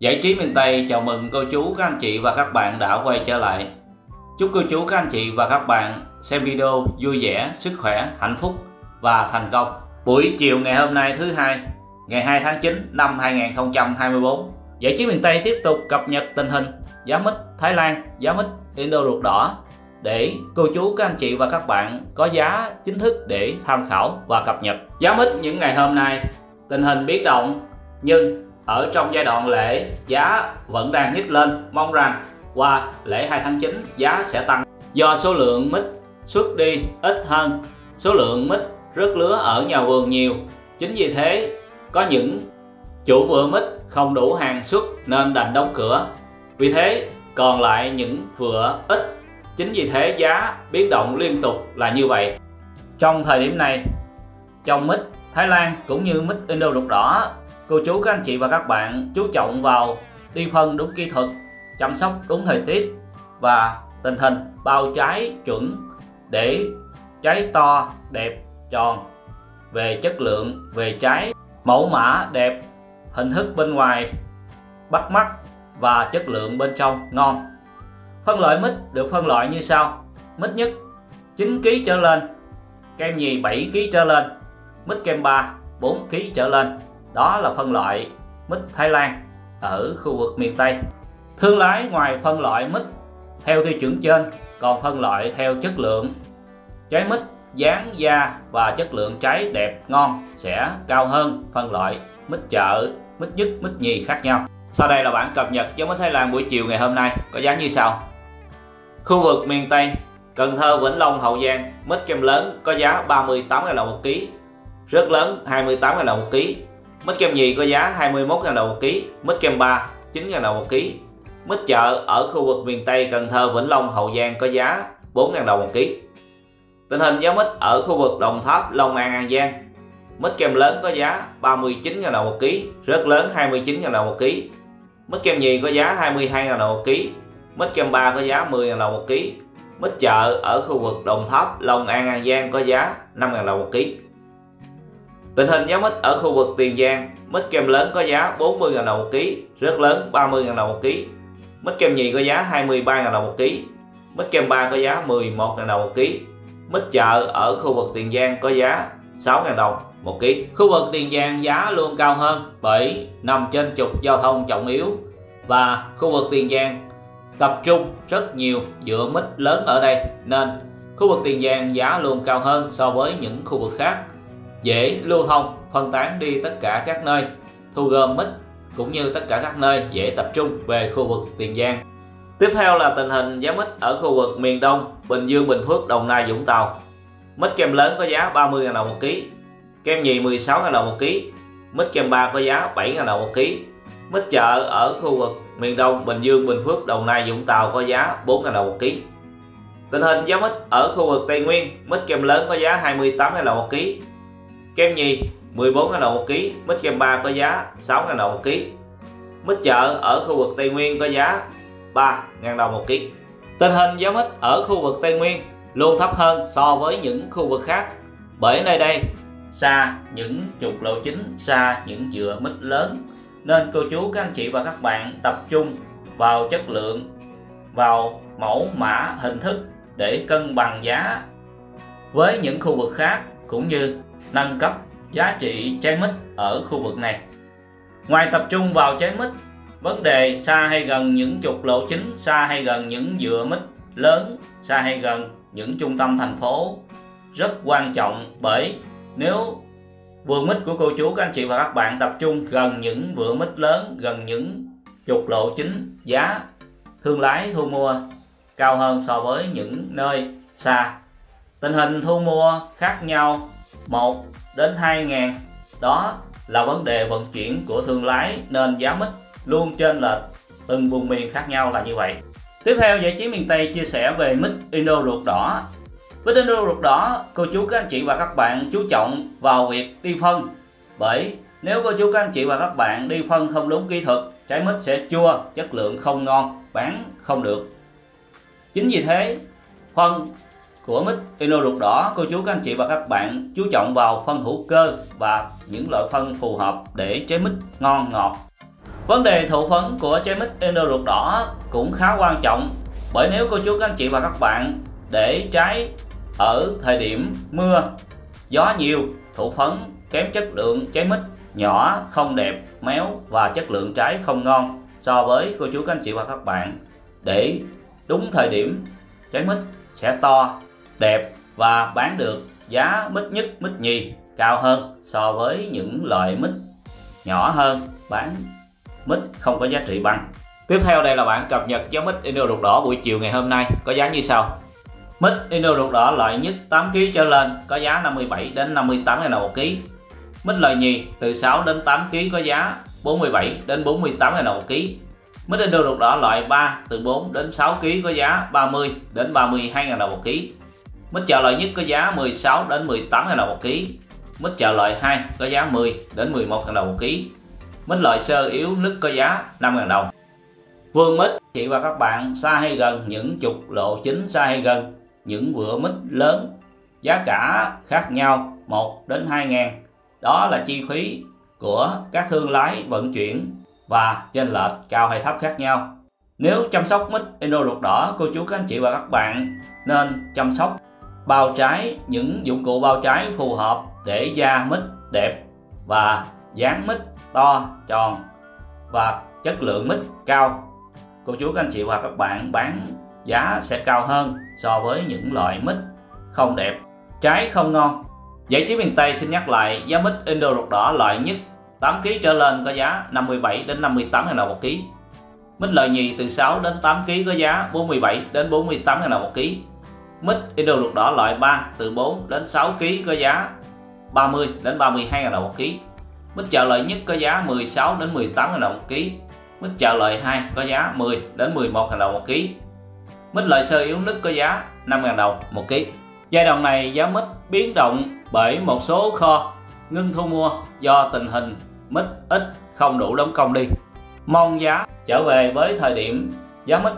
Giải trí miền Tây chào mừng cô chú, các anh chị và các bạn đã quay trở lại. Chúc cô chú, các anh chị và các bạn xem video vui vẻ, sức khỏe, hạnh phúc và thành công. Buổi chiều ngày hôm nay thứ hai, ngày 2 tháng 9 năm 2024, Giải trí miền Tây tiếp tục cập nhật tình hình giá mít Thái Lan, giá mít Indo ruột đỏ để cô chú, các anh chị và các bạn có giá chính thức để tham khảo và cập nhật. Giá mít những ngày hôm nay tình hình biến động nhưng ở trong giai đoạn lễ, giá vẫn đang nhích lên. Mong rằng qua lễ 2 tháng 9 giá sẽ tăng. Do số lượng mít xuất đi ít hơn, số lượng mít rớt lứa ở nhà vườn nhiều. Chính vì thế, có những chủ vựa mít không đủ hàng xuất nên đành đóng cửa. Vì thế, còn lại những vựa ít. Chính vì thế, giá biến động liên tục là như vậy. Trong thời điểm này, trong mít Thái Lan cũng như mít Indo ruột đỏ cô chú các anh chị và các bạn chú trọng vào đi phân đúng kỹ thuật, chăm sóc đúng thời tiết và tình hình bao trái chuẩn để trái to, đẹp, tròn. Về chất lượng, về trái, mẫu mã, đẹp, hình thức bên ngoài, bắt mắt và chất lượng bên trong ngon. Phân loại mít được phân loại như sau. Mít nhất 9 kg trở lên. Kem nhì 7 kg trở lên. Mít kem 3 4 kg trở lên đó là phân loại mít Thái Lan ở khu vực miền Tây. Thương lái ngoài phân loại mít theo tiêu chuẩn trên, còn phân loại theo chất lượng. Trái mít dáng da và chất lượng trái đẹp ngon sẽ cao hơn phân loại mít chợ, mít nhất, mít nhì khác nhau. Sau đây là bản cập nhật giống mít Thái Lan buổi chiều ngày hôm nay có giá như sau. Khu vực miền Tây, Cần Thơ, Vĩnh Long, Hậu Giang, mít kem lớn có giá 38.000 đồng một ký, rất lớn 28.000 đồng một ký. Mít kem nhì có giá 21.000 đồng một ký, mít kem 3 9.000 đồng một ký. Mít chợ ở khu vực miền Tây Cần Thơ, Vĩnh Long, Hậu Giang có giá 4.000 đồng một ký. Tình hình giá mít ở khu vực Đồng Tháp, Long An, An Giang. Mít kem lớn có giá 39.000 đồng một ký, rất lớn 29.000 đồng một ký. Mít kem nhì có giá 22.000 đồng một ký, mít kem 3 có giá 10.000 đồng một ký. Mít chợ ở khu vực Đồng Tháp, Long An, An Giang có giá 5.000 đồng một ký. Tình hình giá mít ở khu vực Tiền Giang, mít kem lớn có giá 40.000 đồng một ký, rất lớn 30.000 đồng một ký. Mít kem nhì có giá 23.000 đồng một ký. Mít kem ba có giá 11.000 đồng một ký. Mít chợ ở khu vực Tiền Giang có giá 6.000 đồng một ký. Khu vực Tiền Giang giá luôn cao hơn bởi nằm trên trục giao thông trọng yếu và khu vực Tiền Giang tập trung rất nhiều dựa mít lớn ở đây nên khu vực Tiền Giang giá luôn cao hơn so với những khu vực khác dễ lưu thông phân tán đi tất cả các nơi thu gom mít cũng như tất cả các nơi dễ tập trung về khu vực Tiền Giang. Tiếp theo là tình hình giá mít ở khu vực miền Đông, Bình Dương, Bình Phước, Đồng Nai, Vũng Tàu. Mít kem lớn có giá 30.000 đồng một ký, kem nhì 16.000 đồng một ký, mít kem ba có giá 7.000 đồng một ký. Mít chợ ở khu vực miền Đông, Bình Dương, Bình Phước, Đồng Nai, Vũng Tàu có giá 4.000 đồng một ký. Tình hình giá mít ở khu vực Tây Nguyên, mít kem lớn có giá 28.000 đồng một ký, Kem nhì 14.000 đồng một ký, mít kem 3 có giá 6.000 đồng một ký. Mít chợ ở khu vực Tây Nguyên có giá 3.000 đồng một ký. Tình hình giá mít ở khu vực Tây Nguyên luôn thấp hơn so với những khu vực khác bởi nơi đây xa những trục lộ chính, xa những dừa mít lớn nên cô chú các anh chị và các bạn tập trung vào chất lượng, vào mẫu mã hình thức để cân bằng giá với những khu vực khác cũng như nâng cấp giá trị trái mít ở khu vực này. Ngoài tập trung vào trái mít, vấn đề xa hay gần những trục lộ chính, xa hay gần những dựa mít lớn, xa hay gần những trung tâm thành phố rất quan trọng bởi nếu vườn mít của cô chú các anh chị và các bạn tập trung gần những vườn mít lớn, gần những trục lộ chính, giá thương lái thu mua cao hơn so với những nơi xa. Tình hình thu mua khác nhau 1 đến 2 ngàn. Đó là vấn đề vận chuyển của thương lái nên giá mít luôn trên lệch từng vùng miền khác nhau là như vậy. Tiếp theo, giải trí miền Tây chia sẻ về mít Indo ruột đỏ. Với Indo ruột đỏ, cô chú, các anh chị và các bạn chú trọng vào việc đi phân. Bởi nếu cô chú, các anh chị và các bạn đi phân không đúng kỹ thuật, trái mít sẽ chua, chất lượng không ngon, bán không được. Chính vì thế, phân của mít Ino ruột đỏ, cô chú các anh chị và các bạn chú trọng vào phân hữu cơ và những loại phân phù hợp để trái mít ngon ngọt. Vấn đề thụ phấn của trái mít ino ruột đỏ cũng khá quan trọng bởi nếu cô chú các anh chị và các bạn để trái ở thời điểm mưa gió nhiều thụ phấn kém chất lượng trái mít nhỏ không đẹp méo và chất lượng trái không ngon so với cô chú các anh chị và các bạn để đúng thời điểm trái mít sẽ to đẹp và bán được giá mít nhất, mít nhì cao hơn so với những loại mít nhỏ hơn. Bán mít không có giá trị bằng. Tiếp theo đây là bản cập nhật giá mít Indo ruột đỏ buổi chiều ngày hôm nay, có giá như sau. Mít Indo ruột đỏ loại nhất 8 kg trở lên, có giá 57 đến 58 ngàn đồng một ký. Mít loại nhì từ 6 đến 8 kg có giá 47 đến 48 ngàn đồng một ký. Mít Indo ruột đỏ loại 3 từ 4 đến 6 kg có giá 30 đến 32 ngàn đồng một ký mít chợ loại nhất có giá 16 đến 18 000 đồng một ký. Mít chợ loại 2 có giá 10 đến 11 000 đồng một ký. Mít loại sơ yếu nứt có giá 5 000 đồng. Vườn mít, chị và các bạn xa hay gần, những trục lộ chính xa hay gần, những vựa mít lớn, giá cả khác nhau 1 đến 2 ngàn. Đó là chi phí của các thương lái vận chuyển và trên lệch cao hay thấp khác nhau. Nếu chăm sóc mít Indo ruột đỏ, cô chú các anh chị và các bạn nên chăm sóc bao trái, những dụng cụ bao trái phù hợp để da mít đẹp và dáng mít to, tròn và chất lượng mít cao. Cô chú các anh chị và các bạn bán giá sẽ cao hơn so với những loại mít không đẹp. Trái không ngon. Giải trí miền Tây xin nhắc lại, giá mít Indo ruột đỏ loại nhất. 8 kg trở lên có giá 57 đến 58 000 đồng một ký. Mít loại nhì từ 6 đến 8 kg có giá 47 đến 48 000 đồng một ký mít Indo ruột đỏ loại 3 từ 4 đến 6 kg có giá 30 đến 32 000 đồng một ký. Mít chợ loại nhất có giá 16 đến 18 000 đồng một ký. Mít chợ loại 2 có giá 10 đến 11 000 đồng một ký. Mít loại sơ yếu nứt có giá 5 000 đồng một ký. Giai đoạn này giá mít biến động bởi một số kho ngưng thu mua do tình hình mít ít không đủ đóng công đi. Mong giá trở về với thời điểm giá mít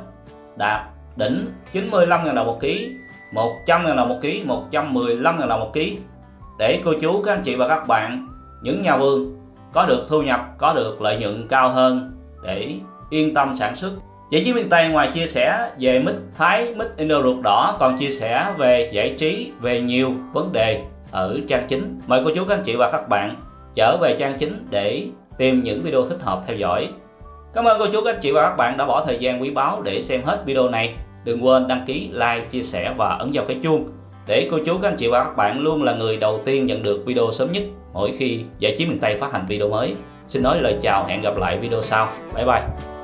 đạt đỉnh 95.000 đồng một ký. 100.000 đồng một ký 115.000 đồng một ký để cô chú các anh chị và các bạn những nhà vườn có được thu nhập có được lợi nhuận cao hơn để yên tâm sản xuất Giải trí miền Tây ngoài chia sẻ về mít Thái, mít Indo ruột đỏ còn chia sẻ về giải trí, về nhiều vấn đề ở trang chính. Mời cô chú các anh chị và các bạn trở về trang chính để tìm những video thích hợp theo dõi. Cảm ơn cô chú các anh chị và các bạn đã bỏ thời gian quý báu để xem hết video này. Đừng quên đăng ký, like, chia sẻ và ấn vào cái chuông để cô chú các anh chị và các bạn luôn là người đầu tiên nhận được video sớm nhất mỗi khi giải trí miền Tây phát hành video mới. Xin nói lời chào hẹn gặp lại video sau. Bye bye.